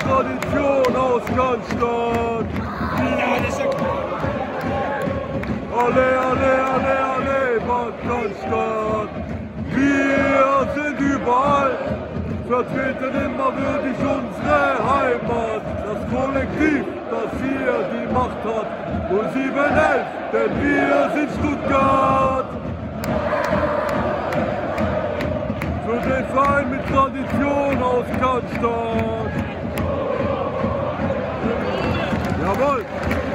Tradition aus Cannstatt. Alle, alle, alle, alle, Bad Cannstatt. Wir sind überall, vertreten immer würdig unsere Heimat. Das Kollektiv, das hier die Macht hat. 0711, denn wir sind Stuttgart. Für den Verein mit Tradition aus Cannstatt. Jawohl!